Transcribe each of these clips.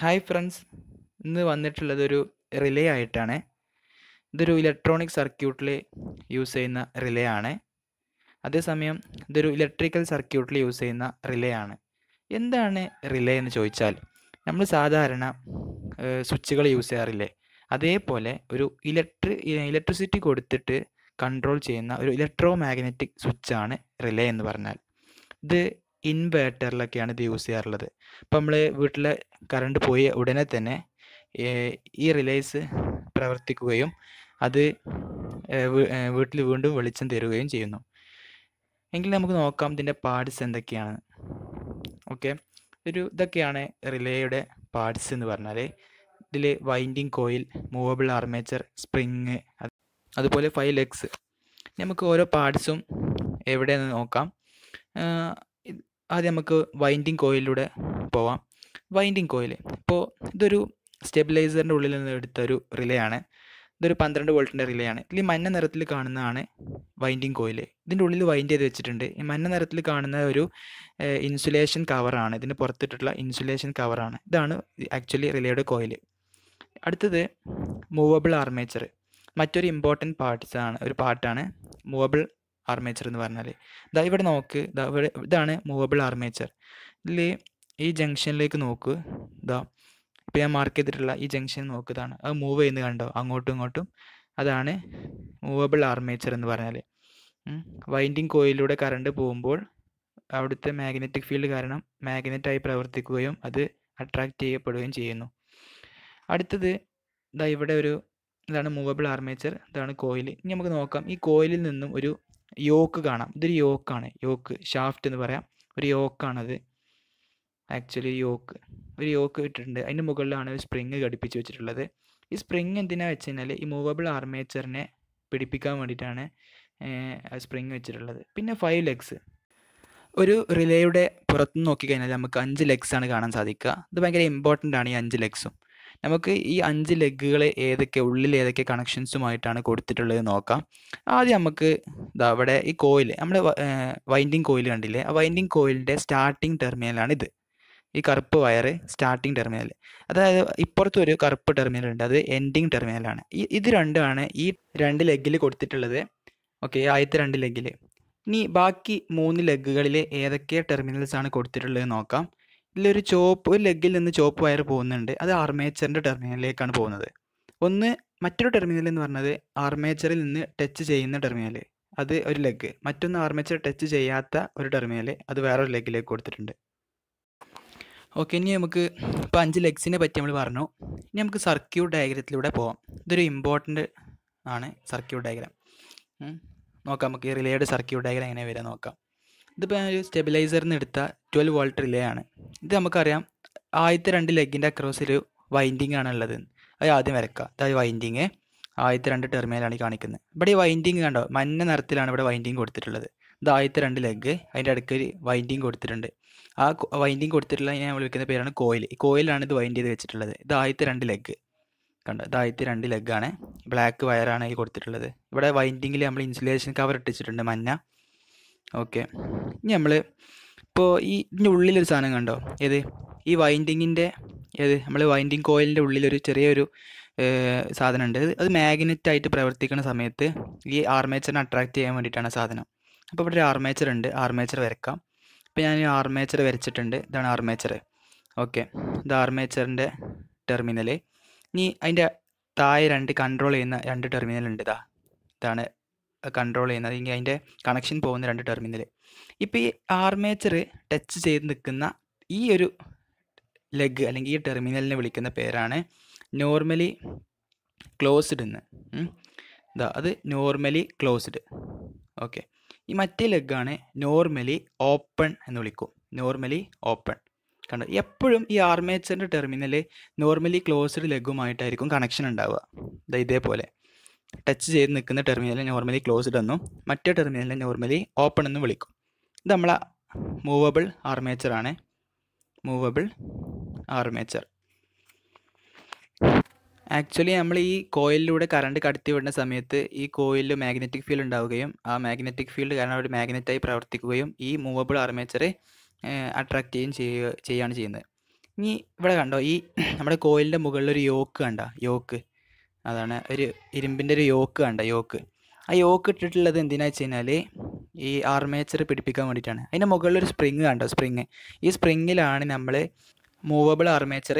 Hi friends ഇന്ന് വന്നിട്ടുള്ളത് ഒരു റിലേ ആയിട്ടാണ്. ഇതൊരു ഇലക്ട്രോണിക് സർക്യൂട്ടിൽ യൂസ് ചെയ്യുന്ന റിലേ ആണ്. അതേസമയം ഇതൊരു ഇലക്ട്രിക്കൽ സർക്യൂട്ടിൽ യൂസ് ചെയ്യുന്ന റിലേ ആണ്. എന്താണ് റിലേ എന്ന് ചോദിച്ചാൽ നമ്മൾ സാധാരണ സ്വിച്ചുകൾ യൂസ് ചെയ്യാറില്ലേ? അതേപോലെ ഒരു ഇലക്ട്രി ഇലക്ട്രിസിറ്റി കൊടുത്തിട്ട് കൺട്രോൾ ചെയ്യുന്ന ഒരു ഇലക്ട്രോ മാഗ്നറ്റിക് സ്വിച്ചാണ് റിലേ എന്ന് പറഞ്ഞാൽ. ഇത് ഇൻവേർട്ടറിലൊക്കെയാണ് ഇത് യൂസ് ചെയ്യാറുള്ളത്. ഇപ്പം നമ്മൾ വീട്ടിലെ കറണ്ട് പോയി ഉടനെ തന്നെ ഈ റിലേസ് പ്രവർത്തിക്കുകയും അത് വീട്ടിൽ വീണ്ടും വെളിച്ചം തരുകയും ചെയ്യുന്നു. എങ്കിൽ നമുക്ക് നോക്കാം ഇതിന്റെ പാർട്സ് എന്തൊക്കെയാണ്. ഓക്കെ. ഒരു ഇതൊക്കെയാണ് റിലേയുടെ പാർട്സ് എന്ന് പറഞ്ഞാൽ ഇതിൽ winding coil movable armature spring അതുപോലെ ഫൈവ് ലെഗ്സ് നമുക്ക് ഓരോ പാർട്സും എവിടെയെന്ന് നോക്കാം. ആദ്യം നമുക്ക് വൈൻഡിങ് കോയിലൂടെ പോവാം. വൈൻഡിങ് കോയിൽ ഇപ്പോൾ ഇതൊരു സ്റ്റെബിലൈസറിന്റെ ഉള്ളിൽ നിന്ന് എടുത്ത ഒരു റിലേ ആണ് ഇതൊരു പന്ത്രണ്ട് വോൾട്ടിന്റെ റിലേ ആണ് ഇതിൽ മഞ്ഞ നിറത്തിൽ കാണുന്നതാണ് വൈൻഡിങ് കോയിൽ ഇതിന്റെ ഉള്ളിൽ വൈൻഡ് ചെയ്ത് വെച്ചിട്ടുണ്ട്. ഈ മഞ്ഞ നിറത്തിൽ കാണുന്ന ഒരു ഇൻസുലേഷൻ കവറാണ് ഇതിന് പുറത്തിട്ടുള്ള ഇൻസുലേഷൻ കവറാണ് ഇതാണ് ആക്ച്വലി റിലേയുടെ കോയിൽ അടുത്തത് മൂവബിൾ ആർമേച്ചർ മറ്റൊരു ഇമ്പോർട്ടന്റ് പാർട്സ് ആണ് ഒരു പാർട്ടാണ് മൂവബിൾ ആർമേച്ചർ എന്ന് പറഞ്ഞാൽ ഇതാ ഇവിടെ നോക്ക്. ഇവിടെ ഇതാണ് മൂവബിൾ ആർമേച്ചർ ഇതിൽ ഈ ജംഗ്ഷനിലേക്ക് നോക്ക്. ഇതാ ഇപ്പോൾ ഞാൻ മാർക്ക് ചെയ്തിട്ടുള്ള ഈ ജംഗ്ഷൻ നോക്ക്. ഇതാണ്. അത് മൂവ് ചെയ്യുന്നത് കണ്ടോ? അങ്ങോട്ടും ഇങ്ങോട്ടും. അതാണ് മൂവബിൾ ആർമേച്ചർ എന്ന് പറഞ്ഞാൽ വൈൻഡിങ് കോയിലൂടെ കറണ്ട് പോകുമ്പോൾ അവിടുത്തെ മാഗ്നറ്റിക് ഫീൽഡ് കാരണം മാഗ്നറ്റായി പ്രവർത്തിക്കുകയും അത് അട്രാക്റ്റ് ചെയ്യപ്പെടുകയും ചെയ്യുന്നു. അടുത്തത് ഇതാ ഇവിടെ ഒരു ഇതാണ് മൂവബിൾ ആർമേച്ചർ ഇതാണ് കോയിൽ ഇനി നമുക്ക് നോക്കാം. ഈ കോയിലിൽ നിന്നും ഒരു യോക്ക് കാണാം. ഇതൊരു യോക്കാണ്. യോക്ക് ഷാഫ്റ്റ് എന്ന് പറയാം. ഒരു യോക്കാണത്. Actually yoke. ഒരു യോക്ക് ഇട്ടിട്ടുണ്ട്. അതിന്റെ മുകളിലാണ് ഒരു സ്പ്രിങ് ഘടിപ്പിച്ച് വെച്ചിട്ടുള്ളത്. ഈ സ്പ്രിങ് എന്തിനാ വെച്ച് കഴിഞ്ഞാൽ ഈ മൂവബിൾ ആർമേച്ചറിനെ പിടിപ്പിക്കാൻ വേണ്ടിയിട്ടാണ് സ്പ്രിങ് വെച്ചിട്ടുള്ളത്. പിന്നെ ഫൈവ് ലെഗ്സ് ഒരു റിലേയുടെ പുറത്ത് നോക്കിക്കഴിഞ്ഞാൽ നമുക്ക് അഞ്ച് ലെഗ്സ് ആണ് കാണാൻ സാധിക്കുക. ഇത് ഭയങ്കര ഇമ്പോർട്ടന്റ് ആണ് ഈ അഞ്ച് ലെഗ്സും നമുക്ക് ഈ അഞ്ച് ലെഗുകൾ ഏതൊക്കെ ഉള്ളിൽ ഏതൊക്കെ കണക്ഷൻസുമായിട്ടാണ് കൊടുത്തിട്ടുള്ളത് നോക്കാം. ആദ്യം നമുക്ക് ഇതാ അവിടെ ഈ കോയിൽ നമ്മുടെ വൈൻഡിങ് കോയിൽ കണ്ടില്ലേ? ആ വൈൻഡിങ് കോയിലിന്റെ സ്റ്റാർട്ടിങ് ടെർമിനലാണ് ഇത്. ഈ കറുപ്പ് വയർ സ്റ്റാർട്ടിങ് ടെർമിനൽ അതായത് ഇപ്പുറത്തും ഒരു കറുപ്പ് ടെർമിനൽ ഉണ്ട് അത് എൻഡിങ് ടെർമിനലാണ് ഈ ഇത് രണ്ടുമാണ് ഈ രണ്ട് ലെഗിൽ കൊടുത്തിട്ടുള്ളത്. ഓക്കെ ആദ്യത്തെ രണ്ട് ലെഗിൽ ഇനി ബാക്കി മൂന്ന് ലെഗുകളിൽ ഏതൊക്കെ ടെർമിനൽസ് ആണ് കൊടുത്തിട്ടുള്ളത് നോക്കാം. ഇതിലൊരു ചോപ്പ് ലെഗിൽ നിന്ന് ചോപ്പ് വയർ പോകുന്നുണ്ട്. അത് ആർമേച്ചറിന്റെ ടെർമിനലിലേക്കാണ് പോകുന്നത്. ഒന്ന് മറ്റൊരു ടെർമിനൽ എന്ന് പറഞ്ഞത് ആർമേച്ചറിൽ നിന്ന് ടച്ച് ചെയ്യുന്ന ടെർമിനൽ അത് ഒരു ലെഗ് മറ്റൊന്ന് ആർമേച്ചർ ടച്ച് ചെയ്യാത്ത ഒരു ടെർമിനൽ അത് വേറൊരു ലെഗിലേക്ക് കൊടുത്തിട്ടുണ്ട്. ഓക്കെ ഇനി നമുക്ക് ഇപ്പോൾ അഞ്ച് ലെഗ്സിനെ പറ്റി നമ്മൾ പറഞ്ഞു. ഇനി നമുക്ക് സർക്യൂട്ട് ഡയഗ്രത്തിലൂടെ പോകാം ഇതൊരു ഇമ്പോർട്ടന്റ് ആണ് സർക്യൂട്ട് ഡയഗ്രാം നോക്കാം. നമുക്ക് റിലേഡ് സർക്യൂട്ട് ഡയഗ്രാം എങ്ങനെ വരിക നോക്കാം. ഇതിപ്പോൾ ഒരു സ്റ്റെബിലൈസറിൽ നിന്ന് എടുത്ത ട്വൽവ് വോൾട്ട് റിലേ ആണ്. ഇത് നമുക്കറിയാം ആദ്യത്തെ രണ്ട് ലെഗിന്റെ അക്രോസ് ഒരു വൈൻഡിങ് ആണ് ഉള്ളത്. അത് ആദ്യം വരക്കുക അതായത് വൈൻഡിങ് ആദ്യത്തെ രണ്ട് ടെർമിനലാണ് കാണിക്കുന്നത്. ഇവിടെ ഈ വൈൻഡിങ് കണ്ടോ? മഞ്ഞ നിറത്തിലാണ് ഇവിടെ വൈൻഡിങ് കൊടുത്തിട്ടുള്ളത്. ഇത് ആദ്യത്തെ രണ്ട് ലെഗ് അതിന്റെ അടുക്ക് വൈൻഡിങ് കൊടുത്തിട്ടുണ്ട്. ആ വൈൻഡിങ് കൊടുത്തിട്ടുള്ള ഞാൻ വിളിക്കുന്ന പേരാണ് കോയിൽ ഈ കോയിലാണ് ഇത് വൈൻഡ് ചെയ്ത് വെച്ചിട്ടുള്ളത്. ഇത് ആദ്യത്തെ രണ്ട് ലെഗ് കണ്ടോ? ഇത് ആദ്യത്തെ രണ്ട് ലെഗ് ലെഗാണ് ബ്ലാക്ക് വയറാണ് ഈ കൊടുത്തിട്ടുള്ളത്. ഇവിടെ വൈൻഡിങ്ങിൽ നമ്മൾ ഇൻസുലേഷൻ കവർ ഇട്ടിച്ചിട്ടുണ്ട് മഞ്ഞ. ഓക്കെ. ഇനി നമ്മൾ ഇപ്പോൾ ഈ ഇതിന്റെ ഉള്ളിലൊരു സാധനം കണ്ടോ? ഏത്? ഈ വൈൻഡിങ്ങിന്റെ ഏത്? നമ്മൾ വൈൻഡിങ് കോയിലിന്റെ ഉള്ളിലൊരു ചെറിയൊരു സാധനമുണ്ട് അത് മാഗ്നറ്റ് ആയിട്ട് പ്രവർത്തിക്കുന്ന സമയത്ത് ഈ ആർമേച്ചറിനെ അട്രാക്റ്റ് ചെയ്യാൻ വേണ്ടിയിട്ടാണ് സാധനം. അപ്പോൾ ഇവിടെ ഒരു ആർമേച്ചർ ഉണ്ട്. ആർമേച്ചർ വരക്കാം. അപ്പോൾ ഞാൻ ആർമേച്ചർ വരച്ചിട്ടുണ്ട്. ഇതാണ് ആർമേച്ചർ ഓക്കെ. ഇത് ആർമേച്ചറിന്റെ ടെർമിനൽ ഇനി അതിന്റെ താഴെ രണ്ട് കൺട്രോൾ ചെയ്യുന്ന രണ്ട് ടെർമിനൽ ഉണ്ട്. ഇതാ. ഇതാണ് കൺട്രോൾ ചെയ്യുന്നത് അല്ലെങ്കിൽ അതിന്റെ കണക്ഷൻ പോകുന്ന രണ്ട് ടെർമിനൽ ഇപ്പോൾ ഈ ആർമേച്ചർ ടച്ച് ചെയ്ത് നിൽക്കുന്ന ഈ ഒരു ലെഗ് അല്ലെങ്കിൽ ഈ ടെർമിനലിനെ വിളിക്കുന്ന പേരാണ് നോർമലി ക്ലോസ്ഡ് എന്ന് ഇതാ അത് നോർമലി ക്ലോസ്ഡ് ഓക്കെ ഈ മറ്റേ ലെഗാണ് നോർമലി ഓപ്പൺ എന്ന് വിളിക്കും. നോർമലി ഓപ്പൺ കണ്ടോ? എപ്പോഴും ഈ ആർമേച്ചറിന്റെ ടെർമിനൽ നോർമലി ക്ലോസ്ഡ് ലെഗുമായിട്ടായിരിക്കും കണക്ഷൻ ഉണ്ടാവുക. ഇതാ ഇതേപോലെ. ടച്ച് ചെയ്ത് നിൽക്കുന്ന ടെർമിനൽ നോർമലി ക്ലോസ്ഡ് എന്നും മറ്റേ ടെർമിനലിനെ നോർമലി ഓപ്പൺ എന്നും വിളിക്കും. ഇത് നമ്മളെ മൂവബിൾ ആർമേച്ചർ ആണ്. മൂവബിൾ ആർമേച്ചർ ആക്ച്വലി നമ്മൾ ഈ കോയിലിലൂടെ കറണ്ട് കടത്തി വിടുന്ന സമയത്ത് ഈ കോയിലിൽ മാഗ്നറ്റിക് ഫീൽഡ് ഉണ്ടാവുകയും ആ മാഗ്നറ്റിക് ഫീൽഡ് കാരണം ഒരു മാഗ്നറ്റായി പ്രവർത്തിക്കുകയും ഈ മൂവബിൾ ആർമേച്ചറെ അട്രാക്റ്റ് ചെയ്യുകയും ചെയ്യുക ചെയ്യുകയാണ് ചെയ്യുന്നത്. ഇനി ഇവിടെ കണ്ടോ ഈ നമ്മുടെ കോയിലിന്റെ മുകളിൽ ഒരു യോക്ക് കണ്ട യോക്ക് അതാണ് ഒരു ഇരുമ്പിന്റെ ഒരു യോക്ക് കണ്ട യോക്ക്. ആ യോക്ക് ഇട്ടിട്ടുള്ളത് എന്തിനാ വെച്ച് കഴിഞ്ഞാൽ ഈ ആർമേച്ചർ പിടിപ്പിക്കാൻ വേണ്ടിയിട്ടാണ്. അതിന്റെ മുകളിൽ ഒരു സ്പ്രിങ് കണ്ടോ സ്പ്രിങ് ഈ സ്പ്രിങ്ങിലാണ് നമ്മൾ മൂവബിൾ ആർമേച്ചർ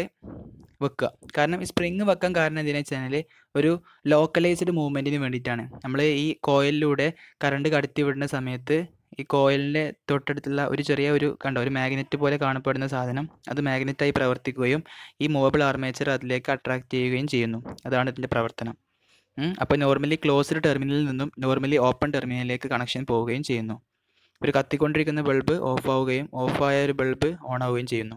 വെക്കുക. കാരണം ഈ സ്പ്രിങ് വെക്കാൻ കാരണം എന്തിനാ വെച്ച് കഴിഞ്ഞാൽ ഒരു ലോക്കലൈസ്ഡ് മൂവ്മെന്റിന് വേണ്ടിയിട്ടാണ്. നമ്മൾ ഈ കോയിലിലൂടെ കറണ്ട് കടത്തി വിടുന്ന സമയത്ത് ഈ കോയിലിന്റെ തൊട്ടടുത്തുള്ള ഒരു ചെറിയ ഒരു കണ്ടോ ഒരു മാഗ്നറ്റ് പോലെ കാണപ്പെടുന്ന സാധനം അത് മാഗ്നറ്റായി പ്രവർത്തിക്കുകയും ഈ മൂവബിൾ ആർമേച്ചർ അതിലേക്ക് അട്രാക്റ്റ് ചെയ്യുകയും ചെയ്യുന്നു. അതാണ് ഇതിന്റെ പ്രവർത്തനം. അപ്പോൾ നോർമലി ക്ലോസ്ഡ് ടെർമിനലിൽ നിന്നും നോർമലി ഓപ്പൺ ടെർമിനലിലേക്ക് കണക്ഷൻ പോവുകയും ചെയ്യുന്നു. ഒരു കത്തിക്കൊണ്ടിരിക്കുന്ന ബൾബ് ഓഫ് ആവുകയും ഓഫായ ഒരു ബൾബ് ഓൺ ആവുകയും ചെയ്യുന്നു.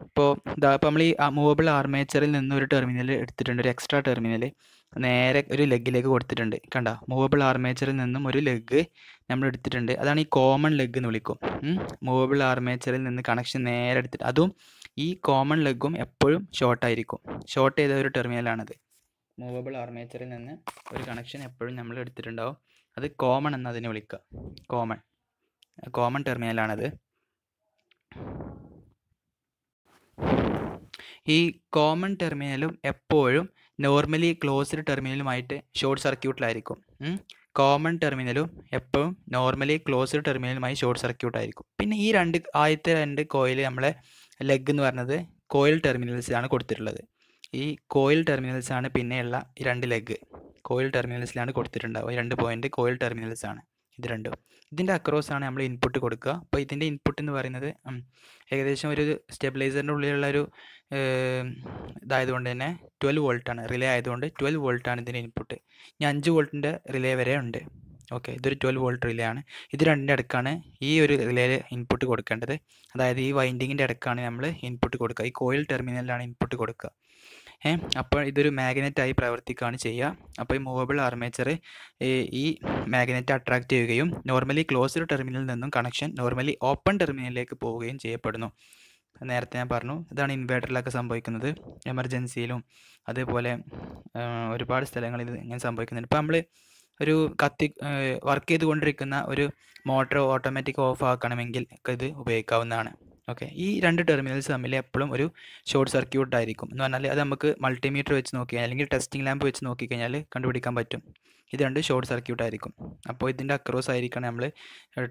അപ്പോൾ ഇതാ ഇപ്പോൾ നമ്മൾ ഈ മൂവബിൾ ആർമേച്ചറിൽ നിന്ന് ഒരു ടെർമിനൽ എടുത്തിട്ടുണ്ട് ഒരു എക്സ്ട്രാ ടെർമിനൽ നേരെ ഒരു ലെഗിലേക്ക് കൊടുത്തിട്ടുണ്ട്. കണ്ട? മൂവബിൾ ആർമേച്ചറിൽ നിന്നും ഒരു ലെഗ് നമ്മൾ എടുത്തിട്ടുണ്ട്. അതാണ് ഈ കോമൺ ലെഗ് എന്ന് വിളിക്കും. മൂവബിൾ ആർമേച്ചറിൽ നിന്ന് കണക്ഷൻ നേരെ എടുത്തിട്ട് അതും ഈ കോമൺ ലെഗും എപ്പോഴും ഷോർട്ടായിരിക്കും ഷോർട്ട് ചെയ്ത ഒരു ടെർമിനലാണത് മൂവബിൾ ആർമേച്ചറിൽ നിന്ന് ഒരു കണക്ഷൻ എപ്പോഴും നമ്മൾ എടുത്തിട്ടുണ്ടാവും. അത് കോമൺ എന്ന് അതിനെ വിളിക്കുക കോമൺ കോമൺ ടെർമിനലാണത് ഈ കോമൺ ടെർമിനലും എപ്പോഴും നോർമലി ക്ലോസ്ഡ് ടെർമിനലുമായിട്ട് ഷോർട്ട് സർക്യൂട്ടിലായിരിക്കും കോമൺ ടെർമിനലും എപ്പോഴും നോർമലി ക്ലോസ്ഡ് ടെർമിനലുമായി ഷോർട്ട് സർക്യൂട്ട് ആയിരിക്കും പിന്നെ ഈ രണ്ട് ആദ്യത്തെ രണ്ട് കോയിൽ നമ്മളെ ലെഗ് എന്ന് പറഞ്ഞത് കോയിൽ ടെർമിനൽസ് ആണ് കൊടുത്തിട്ടുള്ളത്. ഈ കോയിൽ ടെർമിനൽസ് ആണ് പിന്നെയുള്ള രണ്ട് ലെഗ് കോയിൽ ടെർമിനൽസിലാണ് കൊടുത്തിട്ടുണ്ടാവുക. രണ്ട് പോയിന്റ് കോയിൽ ടെർമിനൽസ് ആണ്. ഇത് രണ്ടും. ഇതിന്റെ അക്രോസ് ആണ് നമ്മൾ ഇൻപുട്ട് കൊടുക്കുക. അപ്പോൾ ഇതിന്റെ ഇൻപുട്ട് എന്ന് പറയുന്നത് ഏകദേശം ഒരു സ്റ്റെബിലൈസറിന്റെ ഉള്ളിലുള്ള ഒരു ഇതായതുകൊണ്ട് തന്നെ ട്വൽവ് വോൾട്ടാണ് റിലേ ആയതുകൊണ്ട് ട്വൽവ് വോൾട്ടാണ് ഇതിന്റെ ഇൻപുട്ട് ഇനി അഞ്ച് വോൾട്ടിന്റെ റിലേ വരെ ഉണ്ട്. ഓക്കെ ഇതൊരു ട്വൽവ് വോൾട്ട് റിലേ ആണ്. ഇത് രണ്ടിന്റെ അടുക്കാണ് ഈ ഒരു റിലേയിൽ ഇൻപുട്ട് കൊടുക്കേണ്ടത്. അതായത് ഈ വൈൻഡിങ്ങിന്റെ അടുക്കാണ് നമ്മൾ ഇൻപുട്ട് കൊടുക്കുക. ഈ കോയിൽ ടെർമിനലിലാണ് ഇൻപുട്ട് കൊടുക്കുക. അപ്പോൾ ഇതൊരു മാഗ്നറ്റായി പ്രവർത്തിക്കുകയാണ് ചെയ്യുക. അപ്പോൾ ഈ മൂവബിൾ ആർമേച്ചർ ഈ മാഗ്നറ്റ് അട്രാക്റ്റ് ചെയ്യുകയും നോർമലി ക്ലോസ്ഡ് ടെർമിനലിൽ നിന്നും കണക്ഷൻ നോർമലി ഓപ്പൺ ടെർമിനലിലേക്ക് പോവുകയും ചെയ്യപ്പെടുന്നു. നേരത്തെ ഞാൻ പറഞ്ഞു ഇതാണ് ഇൻവേർട്ടറിലൊക്കെ സംഭവിക്കുന്നത്. എമർജൻസിയിലും അതേപോലെ ഒരുപാട് സ്ഥലങ്ങളിൽ ഇങ്ങനെ സംഭവിക്കുന്നുണ്ട്. ഇപ്പോൾ നമ്മൾ ഒരു കത്തി വർക്ക് ചെയ്തുകൊണ്ടിരിക്കുന്ന ഒരു മോട്ടർ ഓട്ടോമാറ്റിക് ഓഫ് ആക്കണമെങ്കിൽ ഇത് ഉപയോഗിക്കാവുന്നതാണ്. ഓക്കെ. ഈ രണ്ട് ടെർമിനൽസ് തമ്മിൽ എപ്പോഴും ഒരു ഷോർട്ട് സർക്യൂട്ട് ആയിരിക്കും. എന്ന് പറഞ്ഞാൽ അത് നമുക്ക് മൾട്ടിമീറ്റർ വെച്ച് നോക്കി അല്ലെങ്കിൽ ടെസ്റ്റിംഗ് ലാമ്പ് വെച്ച് നോക്കിക്കഴിഞ്ഞാൽ കണ്ടുപിടിക്കാൻ പറ്റും. ഇത് രണ്ട് ഷോർട്ട് സർക്യൂട്ട് ആയിരിക്കും. അപ്പോൾ ഇതിന്റെ അക്രോസ് ആയിരിക്കണം നമ്മൾ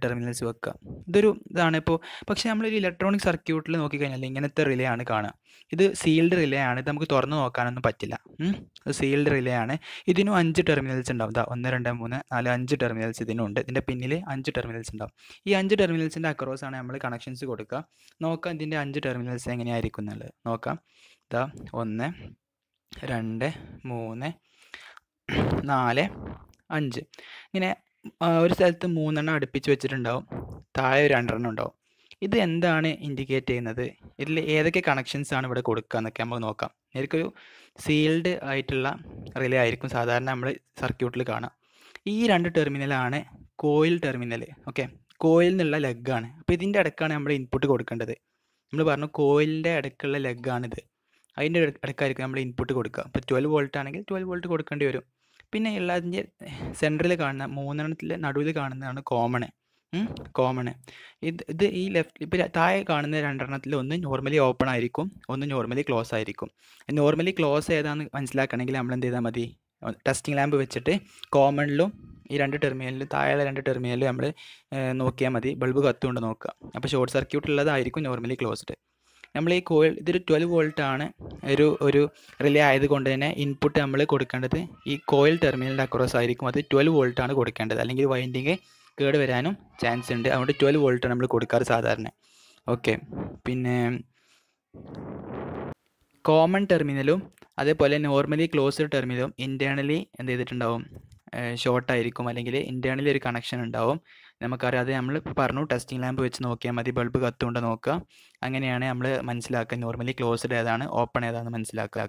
ടെർമിനൽസ് വെക്കുക ഇതൊരു ഇതാണ് ഇപ്പോൾ പക്ഷേ നമ്മളൊരു ഇലക്ട്രോണിക് സർക്യൂട്ടിൽ നോക്കിക്കഴിഞ്ഞാൽ ഇങ്ങനത്തെ റിലേ ആണ് കാണുക. ഇത് സീൽഡ് റിലേ ആണ് ഇത് നമുക്ക് തുറന്ന് നോക്കാനൊന്നും പറ്റില്ല. സീൽഡ് റിലേ ആണ്. ഇതിനും അഞ്ച് ടെർമിനൽസ് ഉണ്ടാവും. ഇതാ ഒന്ന് രണ്ട് മൂന്ന് നാല് അഞ്ച് ടെർമിനൽസ് ഇതിനുണ്ട്. ഇതിന്റെ പിന്നിൽ അഞ്ച് ടെർമിനൽസ് ഉണ്ടാവും. ഈ അഞ്ച് ടെർമിനൽസിന്റെ അക്രോസ് ആണ് നമ്മൾ കണക്ഷൻസ് കൊടുക്കുക നോക്കാം ഇതിന്റെ അഞ്ച് ടെർമിനൽസ് എങ്ങനെയായിരിക്കും എന്നുള്ളത്. നോക്കാം. ഇതാ ഒന്ന് രണ്ട് മൂന്ന് നാല് അഞ്ച്. ഇങ്ങനെ ഒരു സ്ഥലത്ത് മൂന്നെണ്ണം അടുപ്പിച്ച് വെച്ചിട്ടുണ്ടാവും. താഴെ ഒരു രണ്ടെണ്ണം ഉണ്ടാവും. ഇത് എന്താണ് ഇൻഡിക്കേറ്റ് ചെയ്യുന്നത്? ഇതിൽ ഏതൊക്കെ കണക്ഷൻസ് ആണ് ഇവിടെ കൊടുക്കുക എന്നൊക്കെ നമുക്ക് നോക്കാം. നേരിക്കൊരു സീൽഡ് ആയിട്ടുള്ള റിലേ ആയിരിക്കും. സാധാരണ നമ്മൾ സർക്യൂട്ടിൽ കാണാം ഈ രണ്ട് ടെർമിനലാണ് കോയിൽ ടെർമിനൽ ഓക്കെ കോയിൽ നിന്നുള്ള ലെഗാണ് അപ്പോൾ ഇതിന്റെ ഇടക്കാണ് നമ്മൾ ഇൻപുട്ട് കൊടുക്കേണ്ടത്. നമ്മൾ പറഞ്ഞു കോയിലിന്റെ ഇടയ്ക്കുള്ള ലെഗാണിത് അതിന്റെ ഇടക്കായിരിക്കും നമ്മൾ ഇൻപുട്ട് കൊടുക്കുക. അപ്പോൾ ട്വൽവ് വോൾട്ട് ആണെങ്കിൽ ട്വൽവ് വോൾട്ട് കൊടുക്കേണ്ടി വരും. പിന്നെ എല്ലാത്തിന്റെ സെന്ററിൽ കാണുന്ന മൂന്നെണ്ണത്തിൽ നടുവിൽ കാണുന്നതാണ് കോമണ് കോമണ് ഇത് ഇത് ഈ ലെഫ്റ്റ് ഇപ്പോൾ താഴെ കാണുന്ന രണ്ടെണ്ണത്തിൽ ഒന്ന് നോർമലി ഓപ്പൺ ആയിരിക്കും ഒന്ന് നോർമലി ക്ലോസ് ആയിരിക്കും. നോർമലി ക്ലോസ് ഏതാണെന്ന് മനസ്സിലാക്കണമെങ്കിൽ നമ്മൾ എന്ത് ചെയ്താൽ മതി? ടെസ്റ്റിംഗ് ലാമ്പ് വെച്ചിട്ട് കോമണിലും ഈ രണ്ട് ടെർമിനലിലും താഴെയുള്ള രണ്ട് ടെർമിനലിലും നമ്മൾ നോക്കിയാൽ മതി. ബൾബ് കത്തുകൊണ്ട് നോക്കുക. അപ്പോൾ ഷോർട്ട് സർക്യൂട്ട് ഉള്ളതായിരിക്കും നോർമലി ക്ലോസ്ഡ് നമ്മൾ ഈ കോയിൽ ഇതൊരു ട്വൽവ് വോൾട്ട് ആണ്. ഒരു ഒരു റിലേ ആയതുകൊണ്ട് തന്നെ ഇൻപുട്ട് നമ്മൾ കൊടുക്കേണ്ടത് ഈ കോയിൽ ടെർമിനലിന്റെ അക്രോസ് ആയിരിക്കും. അത് ട്വൽവ് വോൾട്ട് ആണ് കൊടുക്കേണ്ടത്. അല്ലെങ്കിൽ വൈൻഡിങ് കേട് വരാനും ചാൻസ് ഉണ്ട്. അതുകൊണ്ട് ട്വൽവ് വോൾട്ട് നമ്മൾ കൊടുക്കാറ് സാധാരണ. ഓക്കെ പിന്നെ കോമൺ ടെർമിനലും അതേപോലെ നോർമലി ക്ലോസ്ഡ് ടെർമിനലും ഇന്റേർണലി എന്ത് ചെയ്തിട്ടുണ്ടാവും? ഷോർട്ട് ആയിരിക്കും. അല്ലെങ്കിൽ ഇന്റേർണലി ഒരു കണക്ഷൻ ഉണ്ടാവും. നമുക്കറിയാം അത് നമ്മൾ പറഞ്ഞു ടെസ്റ്റിംഗ് ലാമ്പ് വെച്ച് നോക്കിയാൽ മതി ബൾബ് കത്തുകൊണ്ട് നോക്കുക. അങ്ങനെയാണ് നമ്മൾ മനസ്സിലാക്കുക. നോർമലി ക്ലോസ്ഡ് ഏതാണ് ഓപ്പൺ ഏതാണെന്ന് മനസ്സിലാക്കുക.